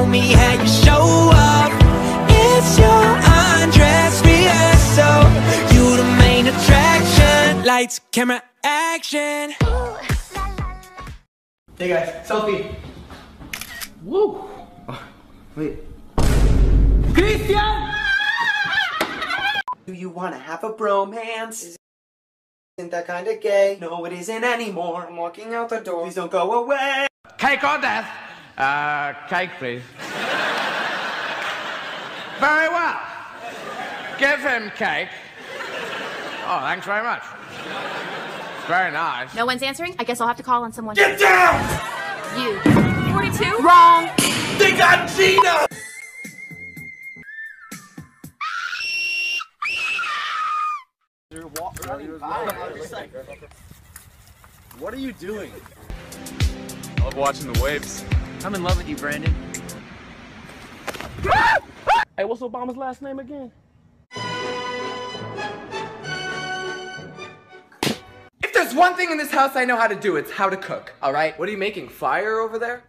Show me how you show up. It's your undress rehearsal. You the main attraction. Lights, camera, action. Hey guys, selfie. Woo. Oh, wait. Christian! Do you want to have a bromance? Isn't that kind of gay? No, it isn't anymore. I'm walking out the door. Please don't go away. Cake or death? Uh, cake, please. very well. Give him cake. Oh, thanks very much. Very nice. No one's answering? I guess I'll have to call on someone. Get down! You. 42? Wrong. They got Gina! What are you doing? I love watching the waves. I'm in love with you, Brandon. hey, what's Obama's last name again? If there's one thing in this house I know how to do, it's how to cook, alright? What are you making, fire over there?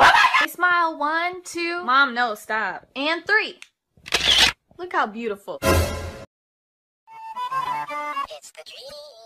Hey, smile. One, two. Mom, no, stop. And three. Look how beautiful. It's the dream.